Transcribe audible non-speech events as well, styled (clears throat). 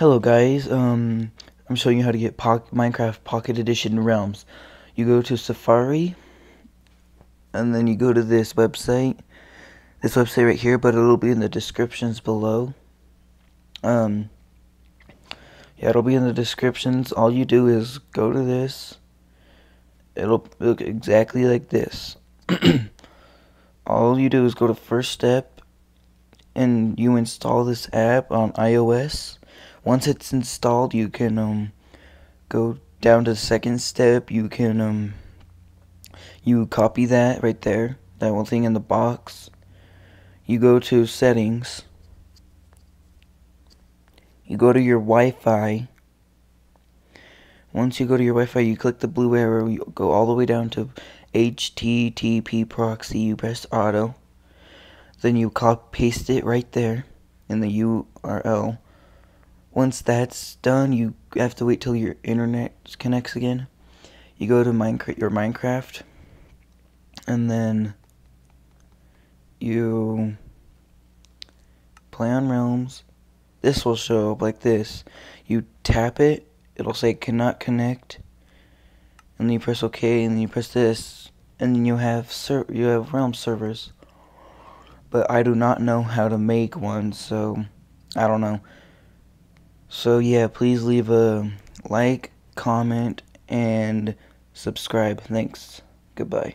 Hello guys, um, I'm showing you how to get po Minecraft Pocket Edition Realms. You go to Safari, and then you go to this website, this website right here, but it'll be in the descriptions below. Um, yeah, it'll be in the descriptions. All you do is go to this. It'll look exactly like this. (clears throat) All you do is go to first step, and you install this app on iOS once it's installed you can um go down to the second step. You can um you copy that right there that one thing in the box. You go to settings. You go to your Wi-Fi. Once you go to your Wi-Fi you click the blue arrow. You go all the way down to HTTP proxy. You press auto. Then you copy paste it right there in the URL once that's done, you have to wait till your internet connects again. You go to Minecraft, your Minecraft, and then you play on realms. This will show up like this. You tap it, it'll say cannot connect, and then you press OK, and then you press this, and then you have ser you have realm servers. But I do not know how to make one, so I don't know. So yeah, please leave a like, comment, and subscribe. Thanks. Goodbye.